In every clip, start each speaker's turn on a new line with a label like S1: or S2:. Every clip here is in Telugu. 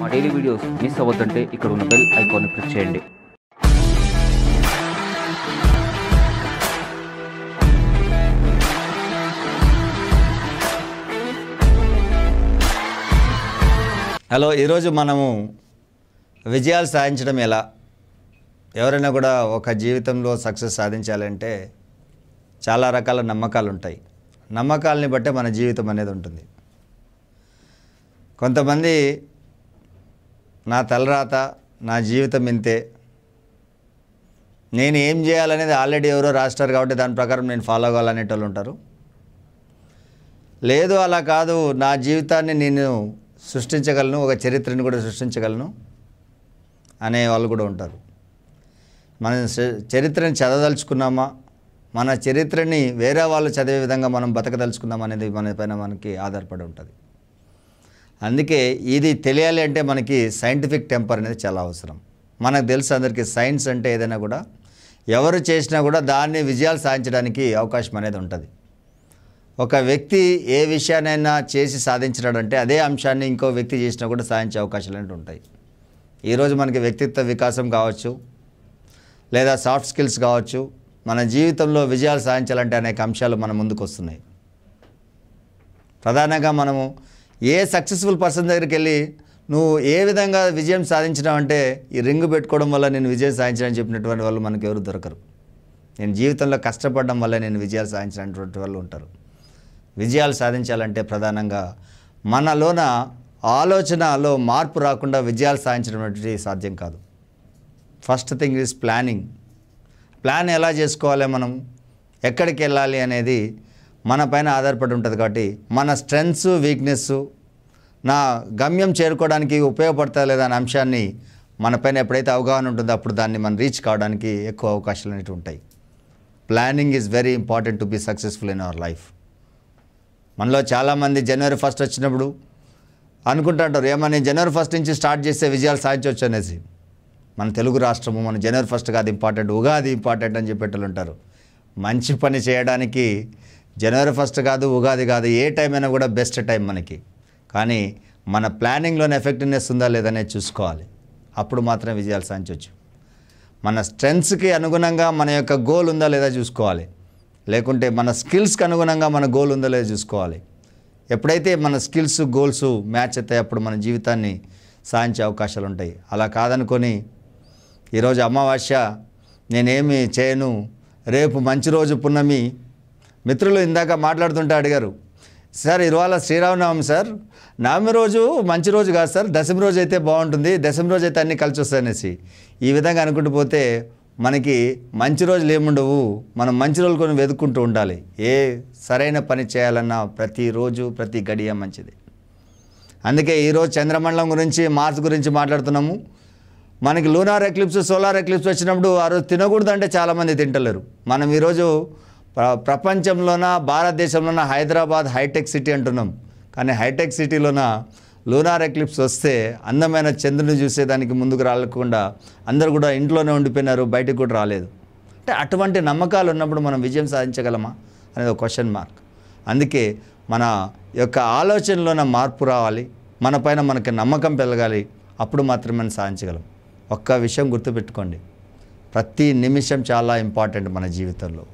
S1: మా డైలీ వీడియోస్ మిస్ అవ్వద్దంటే ఇక్కడ ఉన్న బెల్ ఐకాన్ని క్లిక్ చేయండి.
S2: హలో ఈరోజు మనము విజయాలు సాధించడం ఎలా? ఎవరైనా కూడా ఒక జీవితంలో సక్సెస్ సాధించాలంటే చాలా రకాల నమ్మకాలు ఉంటాయి. నమ్మకాలని బట్టే మన జీవితం అనేది ఉంటుంది. కొంతమంది నా తలరాత నా జీవితం ఇంతే. నేను ఏం చేయాలనేది ఆల్రెడీ ఎవరో రాస్తారు కాబట్టి దాని ప్రకారం నేను ఫాలో అవ్వాలనేటోళ్ళు ఉంటారు. లేదు అలా కాదు. నా జీవితాన్ని నేను సృష్టించగలను ఒక చరిత్రను కూడా సృష్టించగలను అనే వాళ్ళు కూడా ఉంటారు. మన చరిత్రని చదవదలుచుకున్నామా? మన చరిత్రని వేరే వాళ్ళు చదివే విధంగా మనం బతకదలుచుకుందాం అనేది మన పైన మనకి ఆధారపడి ఉంటుంది. అందుకే ఇది తెలియాలి అంటే మనకి సైంటిఫిక్ టెంపర్ అనేది చాలా అవసరం. మనకు తెలుసు అందరికీ సైన్స్ అంటే ఏదైనా కూడా ఎవరు చేసినా కూడా దాన్ని విజయాలు సాధించడానికి అవకాశం అనేది ఉంటుంది. ఒక వ్యక్తి ఏ విషయానైనా చేసి సాధించినాడంటే అదే అంశాన్ని ఇంకో వ్యక్తి చేసినా కూడా సాధించే అవకాశాలు అనేవి ఉంటాయి. ఈరోజు మనకి వ్యక్తిత్వ వికాసం కావచ్చు లేదా సాఫ్ట్ స్కిల్స్ కావచ్చు మన జీవితంలో విజయాలు సాధించాలంటే అనేక అంశాలు మన ముందుకు వస్తున్నాయి ప్రధానంగా మనము ఏ సక్సెస్ఫుల్ పర్సన్ దగ్గరికి వెళ్ళి నువ్వు ఏ విధంగా విజయం సాధించినావంటే ఈ రింగ్ పెట్టుకోవడం వల్ల నేను విజయం సాధించానని చెప్పినటువంటి వాళ్ళు మనకు ఎవరు దొరకరు. నేను జీవితంలో కష్టపడడం వల్ల నేను విజయాలు సాధించినటువంటి వాళ్ళు ఉంటారు. విజయాలు సాధించాలంటే ప్రధానంగా మనలోన ఆలోచనలో మార్పు రాకుండా విజయాలు సాధించడం సాధ్యం కాదు. First thing is planning plan ఎలా చేసుకోవాలి మనం? ఎక్కడికి వెళ్ళాలి అనేది మన పైన ఆధారపడి ఉంటుంది కాబట్టి మన స్ట్రెంగ్స్ వీక్నెస్ నా గమ్యం చేరుకోవడానికి ఉపయోగపడతా లేదా అనే అంశాన్ని మన పైన ఎప్పుడైతే అవగాహన ఉంటుందో అప్పుడు దాన్ని మనం రీచ్ కావడానికి ఎక్కువ అవకాశాలు అనేవి ఉంటాయి. Planning is very important to be successful in our life మనలో చాలామంది జనవరి ఫస్ట్ వచ్చినప్పుడు అనుకుంటుంటారు ఏమని జనవరి ఫస్ట్ నుంచి స్టార్ట్ చేస్తే విజయాలు సాధించవచ్చు అనేసి. మన తెలుగు రాష్ట్రము మన జనవరి ఫస్ట్ కాదు ఇంపార్టెంట్ ఉగాది ఇంపార్టెంట్ అని చెప్పేటోళ్ళు ఉంటారు. మంచి పని చేయడానికి జనవరి ఫస్ట్ కాదు ఉగాది కాదు ఏ టైం అయినా కూడా బెస్ట్ టైం మనకి. కానీ మన ప్లానింగ్లోనే ఎఫెక్టివ్నెస్ ఉందా లేదనేది చూసుకోవాలి. అప్పుడు మాత్రం విజయాలు సాధించవచ్చు. మన స్ట్రెంగ్స్కి అనుగుణంగా మన యొక్క గోల్ ఉందా లేదా చూసుకోవాలి. లేకుంటే మన స్కిల్స్కి అనుగుణంగా మన గోల్ ఉందా లేదా చూసుకోవాలి. ఎప్పుడైతే మన స్కిల్స్ గోల్స్ మ్యాచ్ అవుతాయి అప్పుడు మన జీవితాన్ని సాధించే అవకాశాలు ఉంటాయి. అలా కాదనుకొని ఈరోజు అమావాస్య నేనేమి చేయను రేపు మంచి రోజు పున్నమి మిత్రులు ఇందాక మాట్లాడుతుంటే అడిగారు సార్ ఇవాళ శ్రీరామనవమి సార్. నవమి రోజు మంచి రోజు కాదు సార్. దశమి రోజు అయితే బాగుంటుంది. దశమి రోజు అయితే అన్నీ కలిసి వస్తాయనేసి ఈ విధంగా అనుకుంటూ పోతే మనకి మంచి రోజులు ఏముండవు. మనం మంచి రోజులు కొన్ని వెతుక్కుంటూ ఉండాలి. ఏ సరైన పని చేయాలన్నా ప్రతిరోజు ప్రతి గడియ మంచిది. అందుకే ఈరోజు చంద్రమండలం గురించి మార్స్ గురించి మాట్లాడుతున్నాము. మనకి లూనార్ ఎక్లిప్స్ సోలార్ ఎక్లిప్స్ వచ్చినప్పుడు ఆ రోజు తినకూడదంటే చాలామంది తింటలేరు. మనం ఈరోజు ప్రపంచంలోన భారతదేశంలోన హైదరాబాద్ హైటెక్ సిటీ అంటున్నాం. కానీ హైటెక్ సిటీలోన లూనార్ ఎక్లిప్స్ వస్తే అందమైన చంద్రుని చూసేదానికి ముందుకు రాలకుండా అందరు కూడా ఇంట్లోనే ఉండిపోయినారు బయటకు కూడా రాలేదు. అంటే అటువంటి నమ్మకాలు ఉన్నప్పుడు మనం విజయం సాధించగలమా అనేది ఒక క్వశ్చన్ మార్క్ అందుకే మన యొక్క ఆలోచనలోన మార్పు రావాలి మన పైన మనకి నమ్మకం పెరగాలి అప్పుడు మాత్రమే మనం సాధించగలం. ఒక్క విషయం గుర్తుపెట్టుకోండి. ప్రతి నిమిషం చాలా ఇంపార్టెంట్ మన జీవితంలో.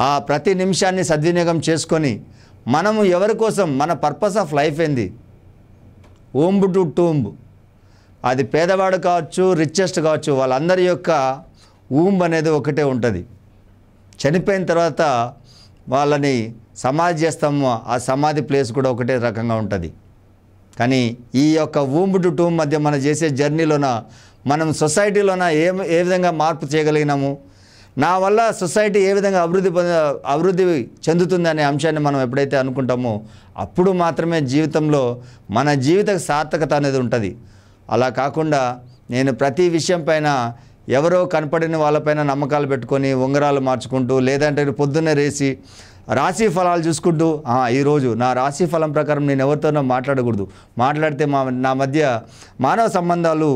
S2: ఆ ప్రతి నిమిషాన్ని సద్వినియోగం చేసుకొని మనము ఎవరి కోసం? మన పర్పస్ ఆఫ్ లైఫ్ ఏంది? Womb to tomb. అది పేదవాడు కావచ్చు రిచెస్ట్ కావచ్చు వాళ్ళందరి యొక్క ఊంబ్ అనేది ఒకటే ఉంటుంది. చనిపోయిన తర్వాత వాళ్ళని సమాధి చేస్తాము ఆ సమాధి ప్లేస్ కూడా ఒకటే రకంగా ఉంటుంది. కానీ ఈ యొక్క ఊంబు టు టూంబ్ మధ్య మనం చేసే జర్నీలోన మనం సొసైటీలోన ఏ ఏ విధంగా మార్పు చేయగలిగినాము? నా వల్ల సొసైటీ ఏ విధంగా అభివృద్ధి అభివృద్ధి చెందుతుందనే అంశాన్ని మనం ఎప్పుడైతే అనుకుంటామో అప్పుడు మాత్రమే జీవితంలో మన జీవిత సార్థకత అనేది ఉంటుంది. అలా కాకుండా నేను ప్రతి విషయం పైన ఎవరో కనపడిన వాళ్ళపైన నమ్మకాలు పెట్టుకొని ఉంగరాలు మార్చుకుంటూ లేదంటే పొద్దున్నే రేసి రాశి ఫలాలు చూసుకుంటూ ఈరోజు నా రాశి ఫలం ప్రకారం నేను ఎవరితోనో మాట్లాడకూడదు. మాట్లాడితే మా నా మధ్య మానవ సంబంధాలు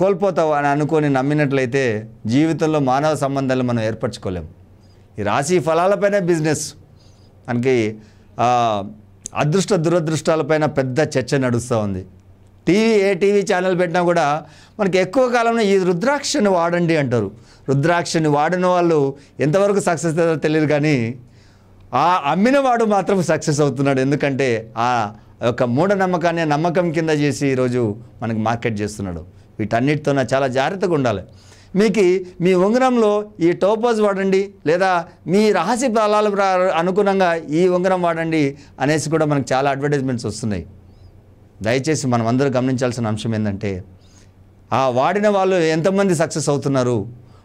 S2: కోల్పోతావు అని అనుకొని నమ్మినట్లయితే జీవితంలో మానవ సంబంధాలు మనం ఏర్పరచుకోలేము ఈ రాశి ఫలాలపైనే బిజినెస్. మనకి అదృష్ట దురదృష్టాలపైన పెద్ద చర్చ నడుస్తూ ఉంది. టీవీ ఏ టీవీ ఛానల్ పెట్టినా కూడా మనకి ఎక్కువ కాలంలో ఈ రుద్రాక్షని వాడండి అంటారు. రుద్రాక్షని వాడిన వాళ్ళు ఎంతవరకు సక్సెస్ అవుతారో తెలియదు కానీ ఆ అమ్మిన వాడు మాత్రం సక్సెస్ అవుతున్నాడు. ఎందుకంటే ఆ యొక్క మూఢనమ్మకాన్ని నమ్మకం కింద చేసి ఈరోజు మనకి మార్కెట్ చేస్తున్నాడు. వీటన్నిటితో చాలా జాగ్రత్తగా ఉండాలి. మీకు మీ ఉంగరంలో ఈ టోపోజ్ వాడండి లేదా మీ రహస్య ఫలాలు అనుగుణంగా ఈ ఉంగరం వాడండి అనేసి కూడా మనకు చాలా అడ్వర్టైజ్మెంట్స్ వస్తున్నాయి. దయచేసి మనం అందరూ గమనించాల్సిన అంశం ఏంటంటే ఆ వాడిన వాళ్ళు ఎంతమంది సక్సెస్ అవుతున్నారు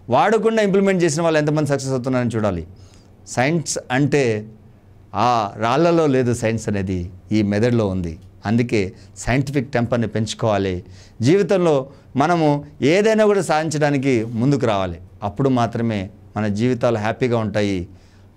S2: వాడకుండా ఇంప్లిమెంట్ చేసిన వాళ్ళు ఎంతమంది సక్సెస్ అవుతున్నారని చూడాలి. సైన్స్ అంటే ఆ రాళ్ళలో లేదు సైన్స్ అనేది ఈ మెదడులో ఉంది. అందుకే సైంటిఫిక్ టెంపర్ని పెంచుకోవాలి. జీవితంలో మనము ఏదైనా కూడా సాధించడానికి ముందుకు రావాలి. అప్పుడు మాత్రమే మన జీవితాలు హ్యాపీగా ఉంటాయి.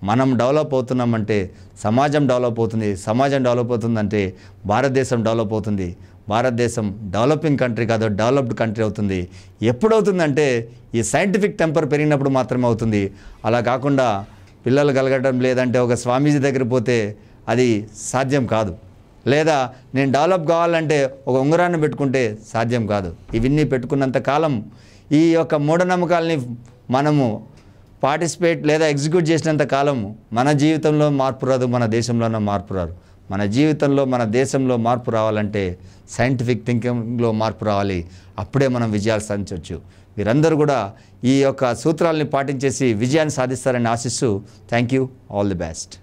S2: మనం డెవలప్ అవుతున్నామంటే సమాజం డెవలప్ అవుతుంది. సమాజం డెవలప్ అవుతుందంటే భారతదేశం డెవలప్ అవుతుంది. భారతదేశం డెవలపింగ్ కంట్రీ కాదు డెవలప్డ్ కంట్రీ అవుతుంది. ఎప్పుడవుతుందంటే ఈ సైంటిఫిక్ టెంపర్ పెరిగినప్పుడు మాత్రమే అవుతుంది. అలా కాకుండా పిల్లలు కలగడం లేదంటే ఒక స్వామీజీ దగ్గర పోతే అది సాధ్యం కాదు. లేదా నేను డెవలప్ కావాలంటే ఒక ఉంగరాన్ని పెట్టుకుంటే సాధ్యం కాదు. ఇవన్నీ పెట్టుకున్నంత కాలం ఈ యొక్క మూఢనమ్మకాలని మనము పార్టిసిపేట్ లేదా ఎగ్జిక్యూట్ చేసినంత కాలం మన జీవితంలో మార్పు రాదు మన దేశంలోనూ మార్పు రాదు. మన జీవితంలో మన దేశంలో మార్పు రావాలంటే సైంటిఫిక్ థింకింగ్లో మార్పు రావాలి. అప్పుడే మనం విజయాలు సాధించవచ్చు. మీరందరూ కూడా ఈ యొక్క సూత్రాలని పాటించేసి విజయాన్ని సాధిస్తారని ఆశిస్తూ thank you all the best